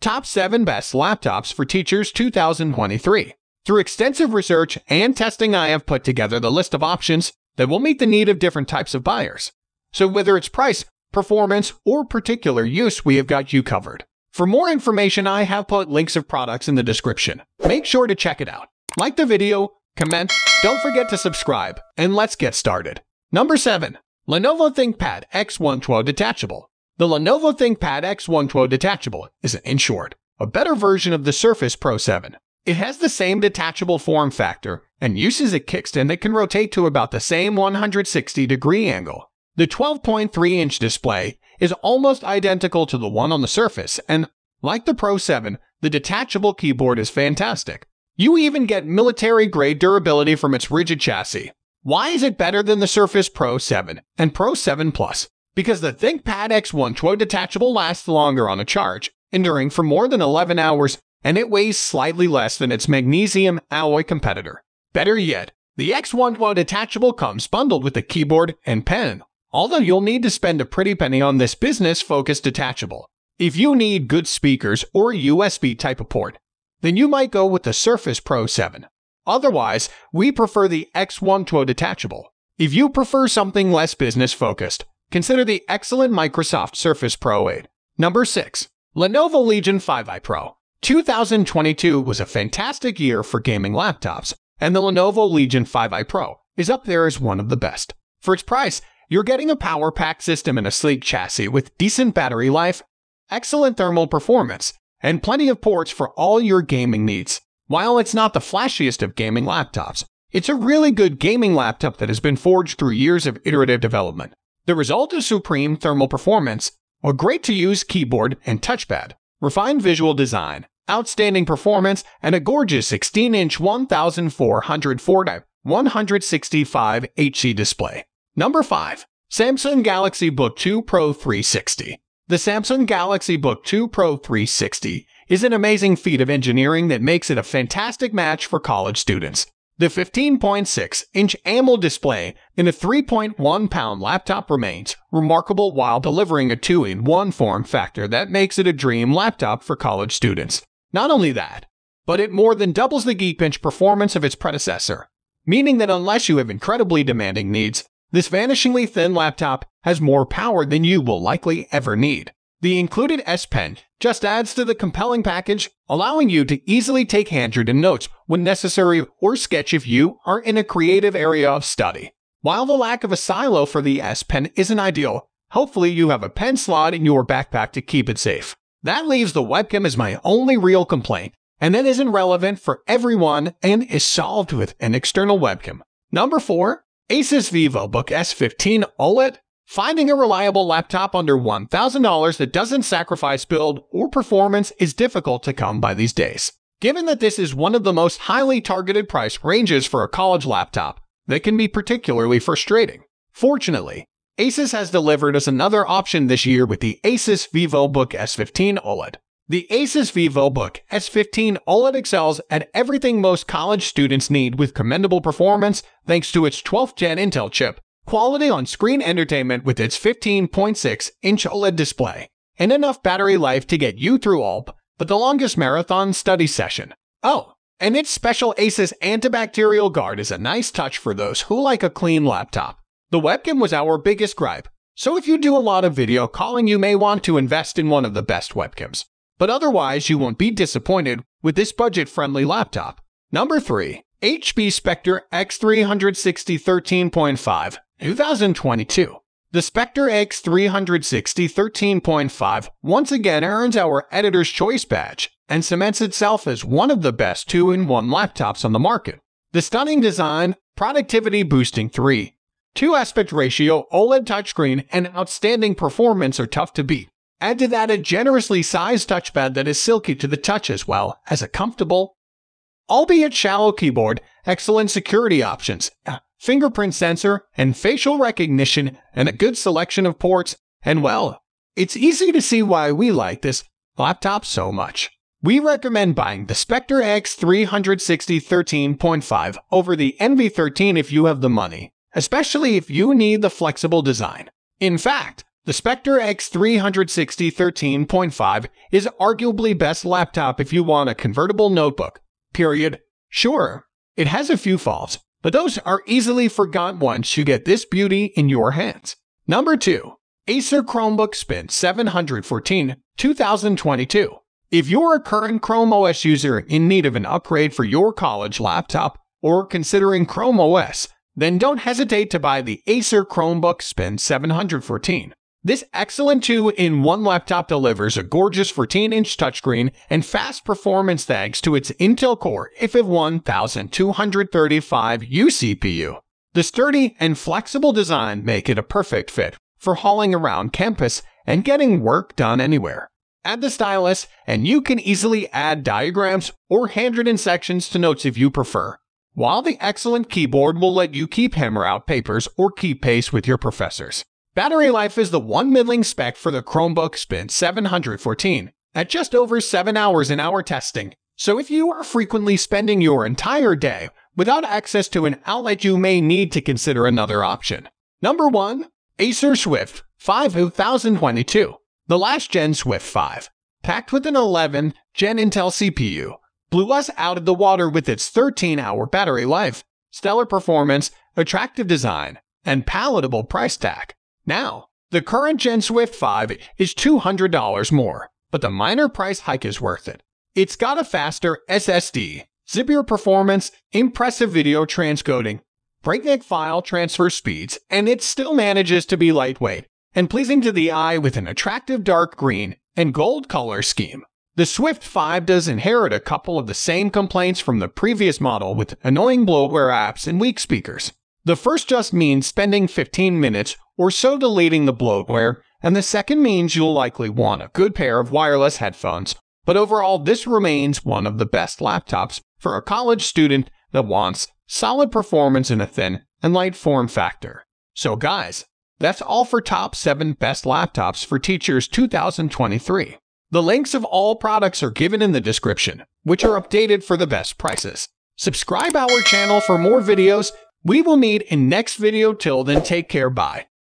Top 7 Best Laptops for Teachers 2023. Through extensive research and testing, I have put together the list of options that will meet the need of different types of buyers. So whether it's price, performance, or particular use, we have got you covered. For more information, I have put links of products in the description. Make sure to check it out. Like the video, comment, don't forget to subscribe, and let's get started. Number 7. Lenovo ThinkPad X112 Detachable. The Lenovo ThinkPad X112 Detachable is, in short, a better version of the Surface Pro 7. It has the same detachable form factor and uses a kickstand that can rotate to about the same 160 degree angle. The 12.3 inch display is almost identical to the one on the Surface, and like the Pro 7, the detachable keyboard is fantastic. You even get military grade durability from its rigid chassis. Why is it better than the Surface Pro 7 and Pro 7 Plus? Because the ThinkPad X112 detachable lasts longer on a charge, enduring for more than 11 hours, and it weighs slightly less than its magnesium alloy competitor. Better yet, the X112 detachable comes bundled with a keyboard and pen, although you'll need to spend a pretty penny on this business-focused detachable. If you need good speakers or USB type of port, then you might go with the Surface Pro 7. Otherwise, we prefer the X112 detachable. If you prefer something less business-focused, consider the excellent Microsoft Surface Pro 8. Number 6. Lenovo Legion 5i Pro. 2022 was a fantastic year for gaming laptops, and the Lenovo Legion 5i Pro is up there as one of the best. For its price, you're getting a power pack system and a sleek chassis with decent battery life, excellent thermal performance, and plenty of ports for all your gaming needs. While it's not the flashiest of gaming laptops, it's a really good gaming laptop that has been forged through years of iterative development. The result is supreme thermal performance, a great to use keyboard and touchpad, refined visual design, outstanding performance, and a gorgeous 16 inch 1440 165 Hz display. Number 5. Samsung Galaxy Book 2 Pro 360. The Samsung Galaxy Book 2 Pro 360 is an amazing feat of engineering that makes it a fantastic match for college students. The 15.6 inch AMOLED display in a 3.1 pound laptop remains remarkable while delivering a 2 in 1 form factor that makes it a dream laptop for college students. Not only that, but it more than doubles the Geekbench performance of its predecessor, meaning that unless you have incredibly demanding needs, this vanishingly thin laptop has more power than you will likely ever need. The included S Pen just adds to the compelling package, allowing you to easily take handwritten notes when necessary or sketch if you are in a creative area of study. While the lack of a silo for the S Pen isn't ideal, hopefully you have a pen slot in your backpack to keep it safe. That leaves the webcam as my only real complaint, and that isn't relevant for everyone and is solved with an external webcam. Number 4. Asus VivoBook S15 OLED Finding a reliable laptop under $1,000 that doesn't sacrifice build or performance is difficult to come by these days. Given that this is one of the most highly targeted price ranges for a college laptop, that can be particularly frustrating. Fortunately, Asus has delivered us another option this year with the Asus VivoBook S15 OLED. The Asus VivoBook S15 OLED excels at everything most college students need with commendable performance thanks to its 12th gen Intel chip quality on screen entertainment with its 15.6 inch OLED display, and enough battery life to get you through all but the longest marathon study session. Oh, and its special Asus antibacterial guard is a nice touch for those who like a clean laptop. The webcam was our biggest gripe, so if you do a lot of video calling, you may want to invest in one of the best webcams. But otherwise, you won't be disappointed with this budget friendly laptop. Number 3. HP Spectre X360 13.5 2022. The Spectre X360 13.5 once again earns our Editor's Choice badge and cements itself as one of the best 2-in-1 laptops on the market. The stunning design, productivity boosting 3, 2 aspect ratio, OLED touchscreen, and outstanding performance are tough to beat. Add to that a generously sized touchpad that is silky to the touch as well as a comfortable, albeit shallow keyboard, excellent security options, fingerprint sensor, and facial recognition, and a good selection of ports, and well, it's easy to see why we like this laptop so much. We recommend buying the Spectre X360 13.5 over the Envy 13 if you have the money, especially if you need the flexible design. In fact, The Spectre X360 13.5 is arguably best laptop if you want a convertible notebook. Period. Sure, it has a few faults, but those are easily forgotten once you get this beauty in your hands. Number 2. Acer Chromebook Spin 714 2022. If you're a current Chrome OS user in need of an upgrade for your college laptop or considering Chrome OS, then don't hesitate to buy the Acer Chromebook Spin 714. This excellent 2-in-1 laptop delivers a gorgeous 14-inch touchscreen and fast performance thanks to its Intel Core i5-1235U CPU. The sturdy and flexible design make it a perfect fit for hauling around campus and getting work done anywhere. Add the stylus, and you can easily add diagrams or handwritten sections to notes if you prefer. While the excellent keyboard will let you keep hammer out papers or keep pace with your professors. Battery life is the one middling spec for the Chromebook Spin 714 at just over 7 hours in our testing. So if you are frequently spending your entire day without access to an outlet, you may need to consider another option. Number 1. Acer Swift 5 2022 the last gen Swift 5, packed with an 11 Gen Intel CPU, blew us out of the water with its 13 hour battery life, stellar performance, attractive design, and palatable price tag. Now, the current Gen Swift 5 is $200 more, but the minor price hike is worth it. It's got a faster SSD, zippier performance, impressive video transcoding, breakneck file transfer speeds, and it still manages to be lightweight and pleasing to the eye with an attractive dark green and gold color scheme. The Swift 5 does inherit a couple of the same complaints from the previous model with annoying bloatware apps and weak speakers. The first just means spending 15 minutes or so deleting the bloatware, and the second means you'll likely want a good pair of wireless headphones. But overall, this remains one of the best laptops for a college student that wants solid performance in a thin and light form factor. So guys, that's all for top 7 best laptops for teachers 2023. The links of all products are given in the description, which are updated for the best prices. Subscribe our channel for more videos. We will meet in next video till then take care bye.